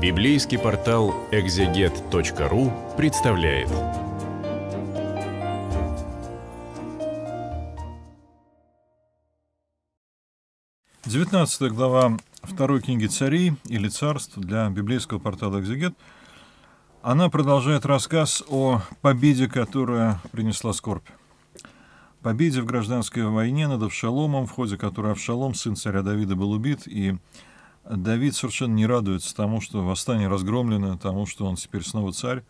Библейский портал экзегет.ру представляет. Девятнадцатая глава второй книги царей или царств для библейского портала «Экзегет». Она продолжает рассказ о победе, которая принесла скорбь. Победе в гражданской войне над Авшаломом, в ходе которой Авшалом, сын царя Давида, был убит, и Давид совершенно не радуется тому, что восстание разгромлено, тому, что он теперь снова царь.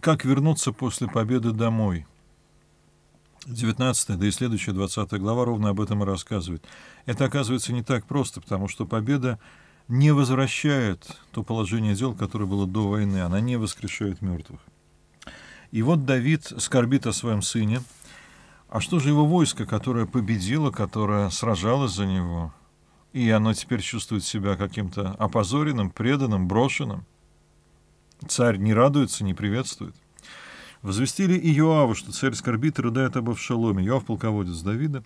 Как вернуться после победы домой? 19, да и следующая 20 глава ровно об этом и рассказывает. Это оказывается не так просто, потому что победа не возвращает то положение дел, которое было до войны, она не воскрешает мертвых. И вот Давид скорбит о своем сыне. А что же его войско, которое победило, которое сражалось за него, и оно теперь чувствует себя каким-то опозоренным, преданным, брошенным? Царь не радуется, не приветствует. Возвестили и Иоаву, что царь скорбит и рыдает об Авшаломе. Иоав — полководец Давида.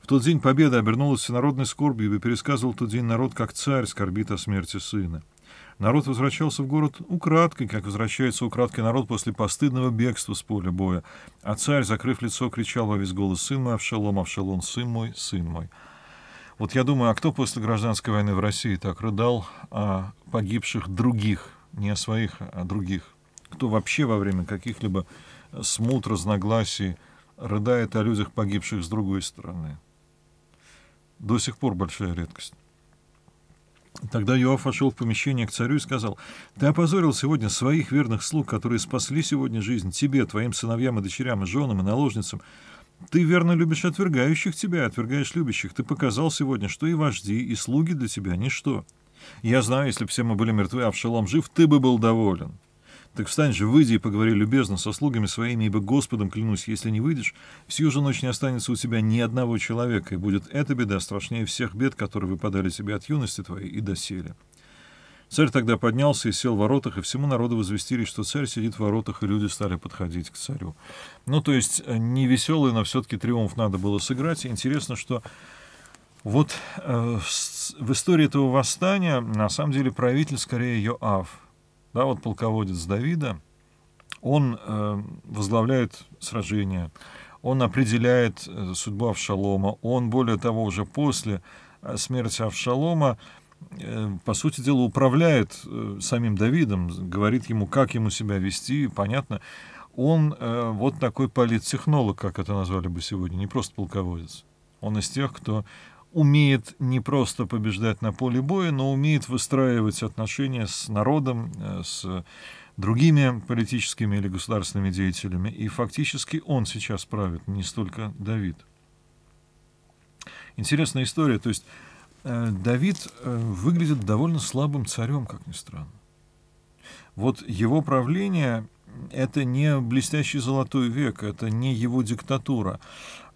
В тот день победа обернулась всенародной скорбью, и пересказывал тот день народ, как царь скорбит о смерти сына. Народ возвращался в город украдкой, как возвращается украдкой народ после постыдного бегства с поля боя. А царь, закрыв лицо, кричал во весь голос «Сын мой, Авшалом, Авшалом, сын мой, сын мой». Вот я думаю, а кто после гражданской войны в России так рыдал о погибших других, не о своих, а других? Кто вообще во время каких-либо смут, разногласий рыдает о людях, погибших с другой стороны? До сих пор большая редкость. Тогда Иоаф вошел в помещение к царю и сказал, «Ты опозорил сегодня своих верных слуг, которые спасли сегодня жизнь тебе, твоим сыновьям и дочерям, и женам, и наложницам. Ты верно любишь отвергающих тебя, отвергаешь любящих. Ты показал сегодня, что и вожди, и слуги для тебя — ничто. Я знаю, если бы все мы были мертвы, а Авшалом жив, ты бы был доволен. Так встань же, выйди и поговори любезно со слугами своими, ибо Господом клянусь, если не выйдешь, всю же ночь не останется у тебя ни одного человека, и будет эта беда страшнее всех бед, которые выпадали тебе от юности твоей и доселе. Царь тогда поднялся и сел в воротах, и всему народу возвестили, что царь сидит в воротах, и люди стали подходить к царю. Ну, то есть, э, не веселый, но все-таки триумф надо было сыграть. И интересно, что вот э, в истории этого восстания, на самом деле, правитель скорее Йоав — да, вот полководец Давида, он э, возглавляет сражение, он определяет э, судьбу Авшалома, он, более того, уже после э, смерти Авшалома, по сути дела, управляет э, самим Давидом, говорит ему, как ему себя вести, понятно. Он э, вот такой политтехнолог, как это назвали бы сегодня, не просто полководец. Он из тех, кто умеет не просто побеждать на поле боя, но умеет выстраивать отношения с народом, э, с другими политическими или государственными деятелями. И фактически он сейчас правит, не столько Давид. Интересная история. То есть э, Давид э, выглядит довольно слабым царем, как ни странно. Вот его правление — это не блестящий золотой век, это не его диктатура.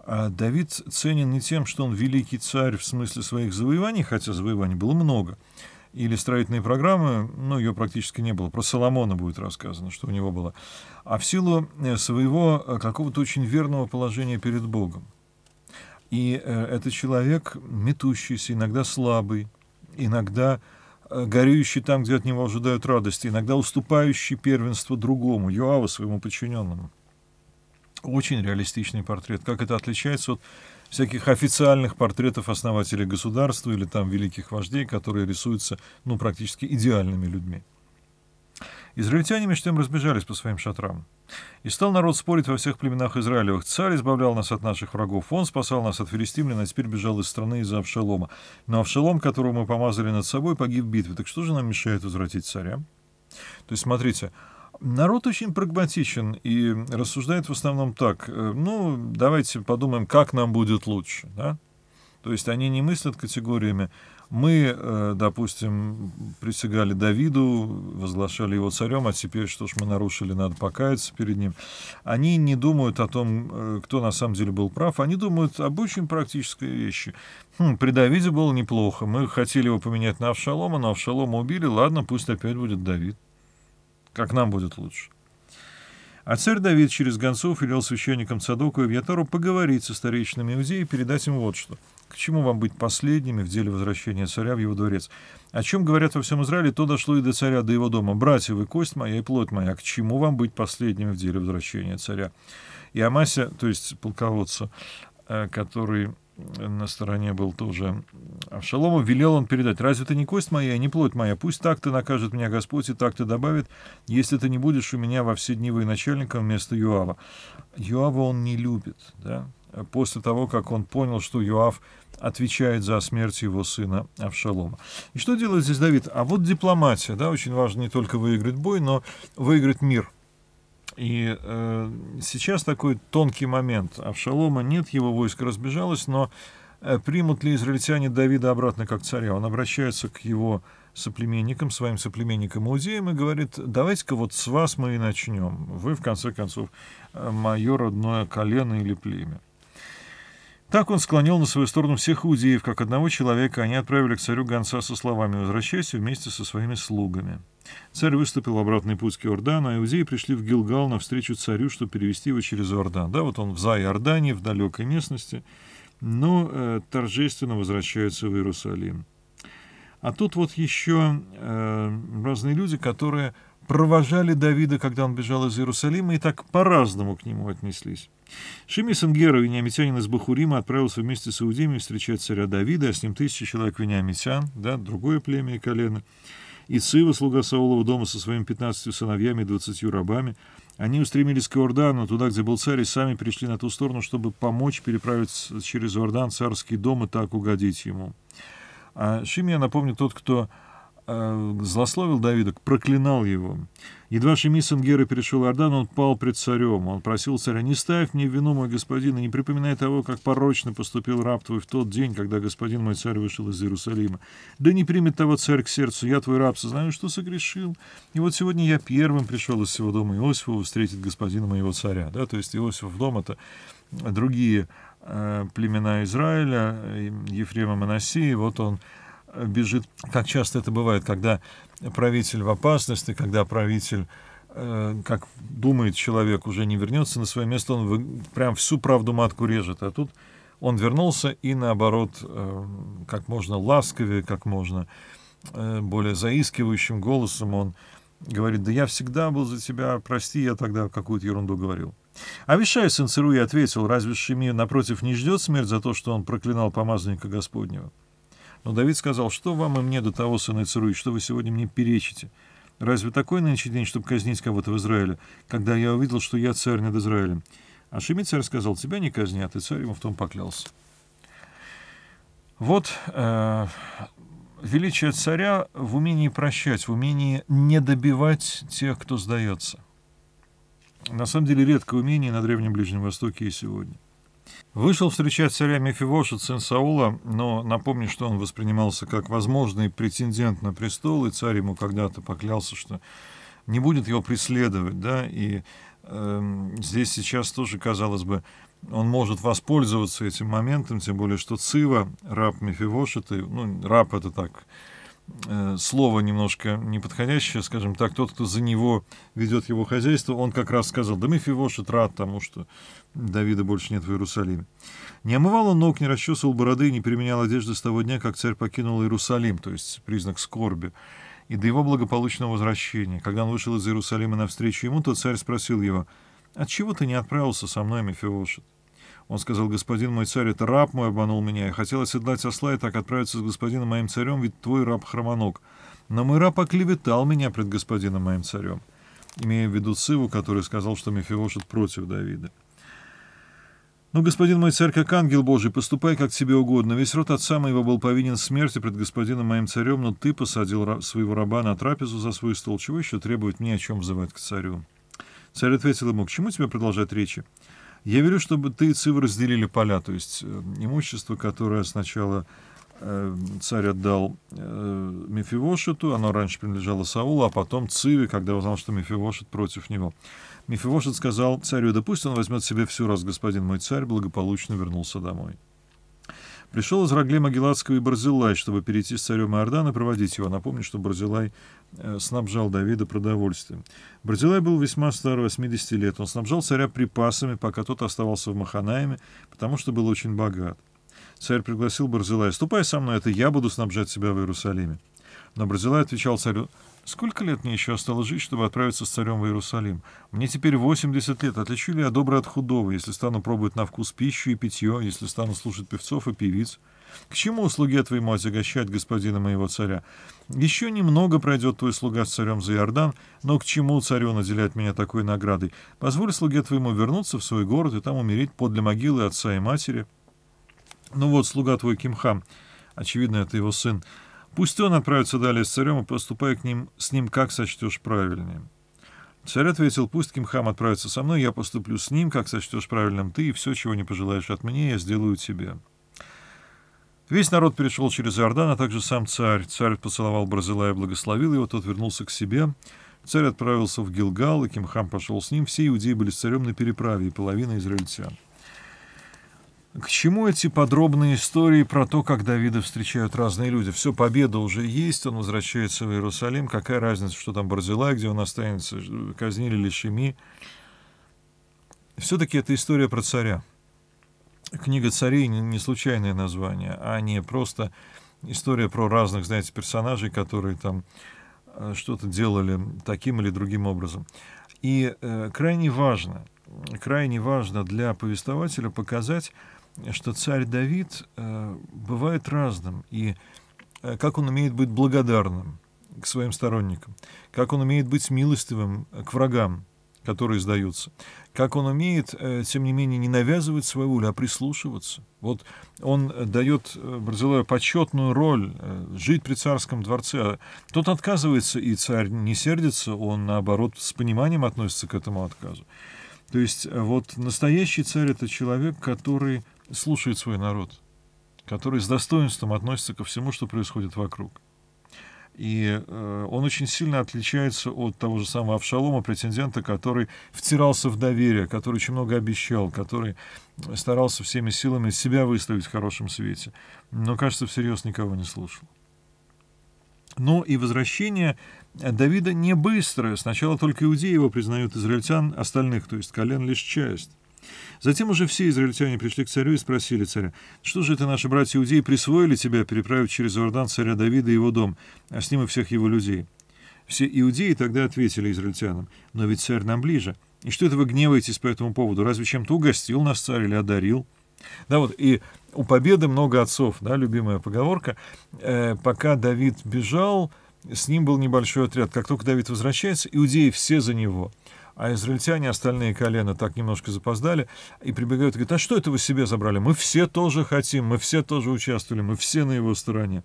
А Давид ценен не тем, что он великий царь в смысле своих завоеваний, хотя завоеваний было много, или строительные программы, ну, ее практически не было. Про Соломона будет рассказано, что у него было. А в силу э, своего э, какого-то очень верного положения перед Богом. И э, это человек метущийся, иногда слабый, иногда горюющий там, где от него ожидают радости, иногда уступающий первенство другому, Юаву, своему подчиненному. Очень реалистичный портрет. Как это отличается от всяких официальных портретов основателей государства или там великих вождей, которые рисуются, ну, практически идеальными людьми. Израильтяне между тем разбежались по своим шатрам. И стал народ спорить во всех племенах Израилевых. Царь избавлял нас от наших врагов, он спасал нас от филистимлян, а теперь бежал из страны из-за Авшалома. Но Авшалом, которого мы помазали над собой, погиб в битве. Так что же нам мешает возвратить царя? То есть, смотрите, Народ очень прагматичен и рассуждает в основном так. Э, ну, давайте подумаем, как нам будет лучше. Да? То есть они не мыслят категориями. Мы, э, допустим, присягали Давиду, возглашали его царем, а теперь что ж мы нарушили, надо покаяться перед ним. Они не думают о том, э, кто на самом деле был прав, они думают об очень практической вещи. Хм, при Давиде было неплохо, мы хотели его поменять на Авшалома, но Авшалома убили, ладно, пусть опять будет Давид как нам будет лучше. А царь Давид через гонцов велел священникам Цадоку и Вьятару поговорить со старейшинами Иудеи и передать им вот что. К чему вам быть последними в деле возвращения царя в его дворец? О чем говорят во всем Израиле, то дошло и до царя, до его дома. Братья вы, кость моя и плоть моя, к чему вам быть последними в деле возвращения царя? И Амася, то есть полководца, э, который на стороне был тоже Авшалома, велел он передать, разве ты не кость моя, не плоть моя, пусть так ты накажет меня Господь, и так ты добавит, если ты не будешь у меня во все дни военачальником вместо Юава. Юава он не любит, да, после того, как он понял, что Юав отвечает за смерть его сына Авшалома. И что делает здесь Давид? А вот дипломатия, да, очень важно не только выиграть бой, но выиграть мир – и э, сейчас такой тонкий момент. Авшалома нет, его войско разбежалось, но э, примут ли израильтяне Давида обратно как царя? Он обращается к его соплеменникам, своим соплеменникам Иудеям и говорит, давайте-ка вот с вас мы и начнем. Вы, в конце концов, э, мое родное колено или племя. Так он склонил на свою сторону всех иудеев, как одного человека, они отправили к царю гонца со словами «Возвращайся вместе со своими слугами». Царь выступил в обратный путь к Иордану, а иудеи пришли в Гилгал навстречу царю, чтобы перевести его через Иордан. Да, вот он в За-Иордане, в далекой местности, но э, торжественно возвращается в Иерусалим. А тут вот еще э, разные люди, которые провожали Давида, когда он бежал из Иерусалима, и так по-разному к нему отнеслись. Шими Сенгера, вениамитянин из Бахурима, отправился вместе с иудеями встречать царя Давида, а с ним тысячи человек вениамитян, да, другое племя и колено. И Цива, слуга Саулова дома со своими пятнадцатью сыновьями и двадцатью рабами, они устремились к Иордану, туда, где был царь, и сами пришли на ту сторону, чтобы помочь переправить через Иордан царский дом и так угодить ему. А Шимия, напомню, тот, кто злословил Давида, проклинал его. Едва Шемис Гера перешел Иордан, он пал пред царем. Он просил царя, не ставь мне вину, мой господин, и не припоминай того, как порочно поступил раб твой в тот день, когда господин мой царь вышел из Иерусалима. Да не примет того царь к сердцу, я твой раб, сознаю, что согрешил. И вот сегодня я первым пришел из всего дома Иосифа встретить господина моего царя. Да? То есть Иосиф дом — это другие э, племена Израиля, Ефрема Моносии, вот он бежит, как часто это бывает, когда правитель в опасности, когда правитель, э, как думает человек, уже не вернется на свое место, он вы, прям всю правду матку режет. А тут он вернулся и, наоборот, э, как можно ласковее, как можно э, более заискивающим голосом он говорит, да я всегда был за тебя, прости, я тогда какую-то ерунду говорил. Авишай, сын Церуи, ответил, разве Шими напротив не ждет смерть за то, что он проклинал помазанника Господнего? Но Давид сказал, что вам и мне до того, сына Царуи, что вы сегодня мне перечите? Разве такой нынче день, чтобы казнить кого-то в Израиле, когда я увидел, что я царь над Израилем? А Шими царь сказал, тебя не казнят, и царь ему в том поклялся. Вот э, величие царя в умении прощать, в умении не добивать тех, кто сдается. На самом деле редкое умение на Древнем Ближнем Востоке и сегодня. Вышел встречать царя Мефивошет, сын Саула, но напомню, что он воспринимался как возможный претендент на престол, и царь ему когда-то поклялся, что не будет его преследовать, да, и э, здесь сейчас тоже, казалось бы, он может воспользоваться этим моментом, тем более, что Цива, раб Мефивошета, ну, раб это так, слово немножко неподходящее, скажем так, тот, кто за него ведет его хозяйство, он как раз сказал, да Мефивошет рад тому, что Давида больше нет в Иерусалиме. Не омывал он ног, не расчесывал бороды не применял одежды с того дня, как царь покинул Иерусалим, то есть признак скорби, и до его благополучного возвращения. Когда он вышел из Иерусалима навстречу ему, то царь спросил его, «Отчего ты не отправился со мной, Мефиошет?» Он сказал, «Господин мой царь, это раб мой обманул меня. Я хотел оседлать осла и так отправиться с господином моим царем, ведь твой раб хромоног. Но мой раб оклеветал меня пред господином моим царем» имея в виду Циву, который сказал, что Мефиошет против Давида. «Но, господин мой царь, как ангел Божий, поступай, как тебе угодно. Весь род отца моего был повинен смерти пред господином моим царем, но ты посадил своего раба на трапезу за свой стол. Чего еще требовать мне, о чем взывать к царю?» Царь ответил ему, «К чему тебе продолжать речи? Я верю, чтобы ты и Цив разделили поля, то есть э, имущество, которое сначала э, царь отдал э, Мефивошету, оно раньше принадлежало Саулу, а потом Циве, когда узнал, что Мефивошет против него. Мефивошет сказал царю, да пусть он возьмет себе всю, раз господин мой царь благополучно вернулся домой. Пришел из Раглема Геладского и Барзилай, чтобы перейти с царем Иордана и проводить его. Напомню, что Барзилай э, снабжал Давида продовольствием. Барзилай был весьма стар, 80 лет. Он снабжал царя припасами, пока тот оставался в Маханаеме, потому что был очень богат. Царь пригласил Барзилая. «Ступай со мной, это я буду снабжать себя в Иерусалиме». Но Барзилай отвечал царю, «Сколько лет мне еще осталось жить, чтобы отправиться с царем в Иерусалим? Мне теперь 80 лет. Отличу ли я доброе от худого, если стану пробовать на вкус пищу и питье, если стану слушать певцов и певиц? К чему слуге твоему отягощать господина моего царя? Еще немного пройдет твой слуга с царем за Иордан, но к чему царю наделять меня такой наградой? Позволь слуге твоему вернуться в свой город и там умереть подле могилы отца и матери. Ну вот, слуга твой Кимхам, очевидно, это его сын, Пусть он отправится далее с царем и поступай к ним, с ним как сочтешь правильнее. Царь ответил, пусть Кимхам отправится со мной, я поступлю с ним, как сочтешь правильным ты, и все, чего не пожелаешь от меня, я сделаю тебе. Весь народ перешел через Иордан, а также сам царь. Царь поцеловал Барзилая и благословил его, тот вернулся к себе. Царь отправился в Гилгал, и Кимхам пошел с ним. Все иудеи были с царем на переправе, и половина израильтян. К чему эти подробные истории про то, как Давида встречают разные люди? Все, победа уже есть, он возвращается в Иерусалим. Какая разница, что там Барзилай, где он останется, казнили ли Шеми? Все-таки это история про царя. Книга царей не случайное название, а не просто история про разных, знаете, персонажей, которые там э, что-то делали таким или другим образом. И э, крайне важно, крайне важно для повествователя показать, что царь Давид э, бывает разным, и э, как он умеет быть благодарным к своим сторонникам, как он умеет быть милостивым к врагам, которые сдаются, как он умеет, э, тем не менее, не навязывать свою волю, а прислушиваться. Вот он дает Барзилаю почетную роль жить при царском дворце. Тот отказывается, и царь не сердится, он, наоборот, с пониманием относится к этому отказу. То есть вот настоящий царь — это человек, который слушает свой народ, который с достоинством относится ко всему, что происходит вокруг. И э, он очень сильно отличается от того же самого Авшалома, претендента, который втирался в доверие, который очень много обещал, который старался всеми силами себя выставить в хорошем свете, но, кажется, всерьез никого не слушал. Но и возвращение Давида не быстрое. Сначала только иудеи его признают израильтян, остальных, то есть колен лишь часть. Затем уже все израильтяне пришли к царю и спросили царя, «Что же это наши братья иудеи присвоили тебя, переправив через Иордан царя Давида и его дом, а с ним и всех его людей?» Все иудеи тогда ответили израильтянам, «Но ведь царь нам ближе. И что это вы гневаетесь по этому поводу? Разве чем-то угостил нас царь или одарил?» Да, вот, и у победы много отцов, да, любимая поговорка. Э, пока Давид бежал, с ним был небольшой отряд. Как только Давид возвращается, иудеи все за него – а израильтяне, остальные колена, так немножко запоздали и прибегают и говорят, а что это вы себе забрали? Мы все тоже хотим, мы все тоже участвовали, мы все на его стороне.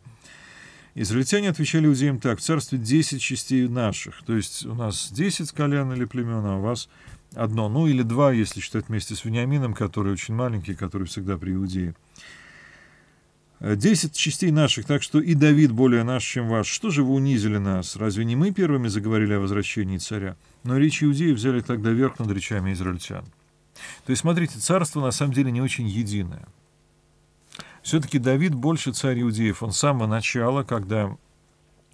Израильтяне отвечали иудеям так, в царстве 10 частей наших, то есть у нас 10 колен или племен, а у вас одно, ну или два, если считать вместе с Вениамином, который очень маленький, который всегда при иудее. Десять частей наших, так что и Давид более наш, чем ваш. Что же вы унизили нас? Разве не мы первыми заговорили о возвращении царя? Но речи иудеев взяли тогда верх над речами израильтян. То есть, смотрите, царство на самом деле не очень единое. Все-таки Давид больше царь иудеев. Он с самого начала, когда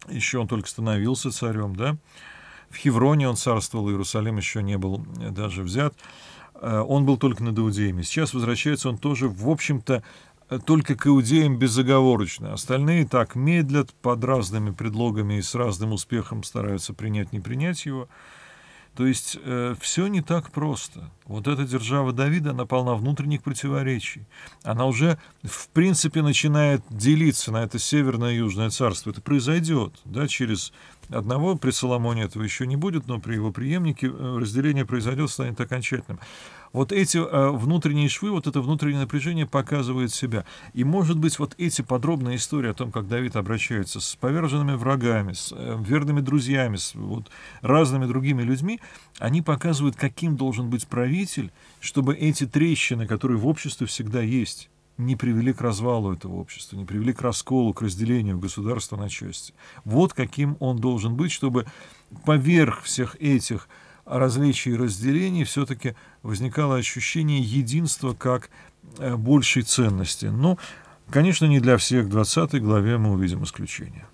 еще он только становился царем, да, в Хевроне он царствовал, Иерусалим еще не был даже взят, э, он был только над иудеями. Сейчас возвращается он тоже, в общем-то, только к иудеям безоговорочно. Остальные так медлят под разными предлогами и с разным успехом стараются принять, не принять его. То есть э, все не так просто. Вот эта держава Давида, она полна внутренних противоречий. Она уже, в принципе, начинает делиться на это северное и южное царство. Это произойдет, да, через одного, при Соломоне этого еще не будет, но при его преемнике э, разделение произойдет, станет окончательным. Вот эти э, внутренние швы, вот это внутреннее напряжение показывает себя. И, может быть, вот эти подробные истории о том, как Давид обращается с поверженными врагами, с э, верными друзьями, с вот, разными другими людьми, они показывают, каким должен быть правитель, чтобы эти трещины, которые в обществе всегда есть, не привели к развалу этого общества, не привели к расколу, к разделению государства на части. Вот каким он должен быть, чтобы поверх всех этих различий и разделений все-таки возникало ощущение единства как э, большей ценности. Но, конечно, не для всех. В 20 главе мы увидим исключение.